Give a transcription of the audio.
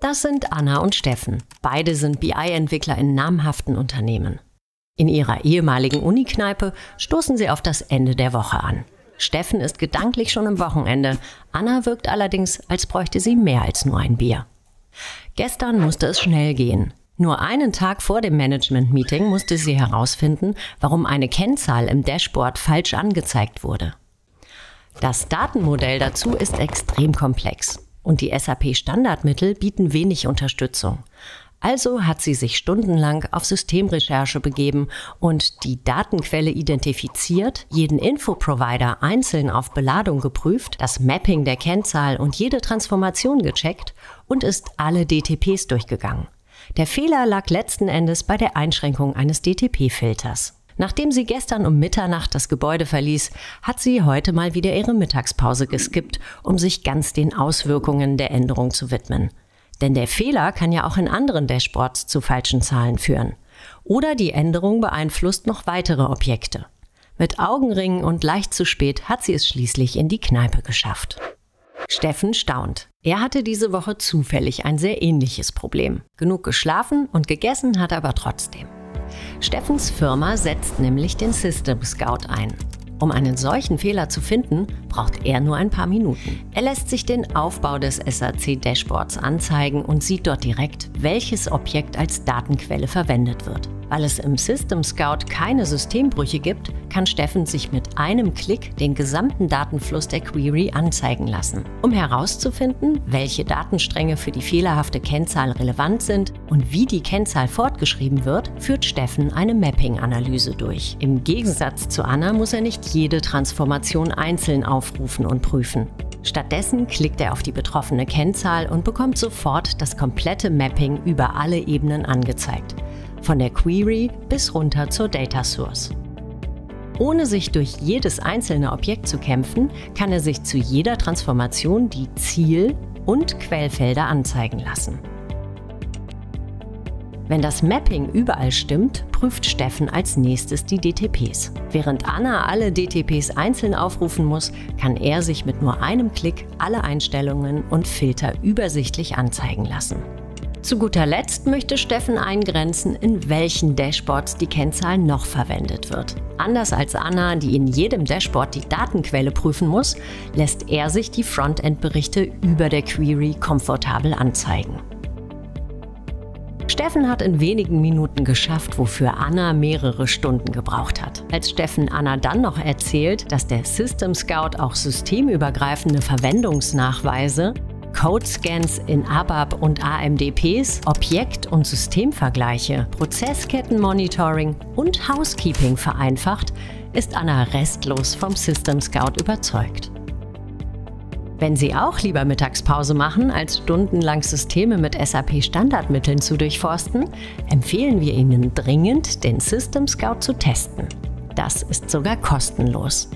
Das sind Anna und Steffen. Beide sind BI-Entwickler in namhaften Unternehmen. In ihrer ehemaligen Unikneipe stoßen sie auf das Ende der Woche an. Steffen ist gedanklich schon im Wochenende. Anna wirkt allerdings, als bräuchte sie mehr als nur ein Bier. Gestern musste es schnell gehen. Nur einen Tag vor dem Management-Meeting musste sie herausfinden, warum eine Kennzahl im Dashboard falsch angezeigt wurde. Das Datenmodell dazu ist extrem komplex und die SAP-Standardmittel bieten wenig Unterstützung. Also hat sie sich stundenlang auf Systemrecherche begeben und die Datenquelle identifiziert, jeden Infoprovider einzeln auf Beladung geprüft, das Mapping der Kennzahl und jede Transformation gecheckt und ist alle DTPs durchgegangen. Der Fehler lag letzten Endes bei der Einschränkung eines DTP-Filters. Nachdem sie gestern um Mitternacht das Gebäude verließ, hat sie heute mal wieder ihre Mittagspause geskippt, um sich ganz den Auswirkungen der Änderung zu widmen. Denn der Fehler kann ja auch in anderen Dashboards zu falschen Zahlen führen. Oder die Änderung beeinflusst noch weitere Objekte. Mit Augenringen und leicht zu spät hat sie es schließlich in die Kneipe geschafft. Steffen staunt. Er hatte diese Woche zufällig ein sehr ähnliches Problem. Genug geschlafen und gegessen hat er aber trotzdem. Steffens Firma setzt nämlich den System Scout ein. Um einen solchen Fehler zu finden, braucht er nur ein paar Minuten. Er lässt sich den Aufbau des SAC-Dashboards anzeigen und sieht dort direkt, welches Objekt als Datenquelle verwendet wird. Weil es im System Scout keine Systembrüche gibt, kann Steffen sich mit einem Klick den gesamten Datenfluss der Query anzeigen lassen. Um herauszufinden, welche Datenstränge für die fehlerhafte Kennzahl relevant sind und wie die Kennzahl fortgeschrieben wird, führt Steffen eine Mapping-Analyse durch. Im Gegensatz zu Anna muss er nicht jede Transformation einzeln aufrufen und prüfen. Stattdessen klickt er auf die betroffene Kennzahl und bekommt sofort das komplette Mapping über alle Ebenen angezeigt von der Query bis runter zur Data Source. Ohne sich durch jedes einzelne Objekt zu kämpfen, kann er sich zu jeder Transformation die Ziel- und Quellfelder anzeigen lassen. Wenn das Mapping überall stimmt, prüft Steffen als nächstes die DTPs. Während Anna alle DTPs einzeln aufrufen muss, kann er sich mit nur einem Klick alle Einstellungen und Filter übersichtlich anzeigen lassen. Zu guter Letzt möchte Steffen eingrenzen, in welchen Dashboards die Kennzahl noch verwendet wird. Anders als Anna, die in jedem Dashboard die Datenquelle prüfen muss, lässt er sich die Frontend-Berichte über der Query komfortabel anzeigen. Steffen hat in wenigen Minuten geschafft, wofür Anna mehrere Stunden gebraucht hat. Als Steffen Anna dann noch erzählt, dass der System Scout auch systemübergreifende Verwendungsnachweise Codescans in ABAP und AMDPs, Objekt- und Systemvergleiche, Prozesskettenmonitoring und Housekeeping vereinfacht, ist Anna restlos vom System Scout überzeugt. Wenn Sie auch lieber Mittagspause machen, als stundenlang Systeme mit SAP-Standardmitteln zu durchforsten, empfehlen wir Ihnen dringend, den System Scout zu testen. Das ist sogar kostenlos.